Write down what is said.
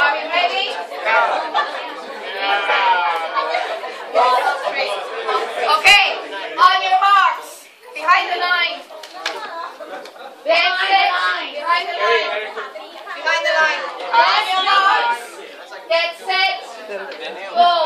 Are we ready? Okay, on your marks, behind the line. Behind the line. Behind the line. On your marks. That's set. Go.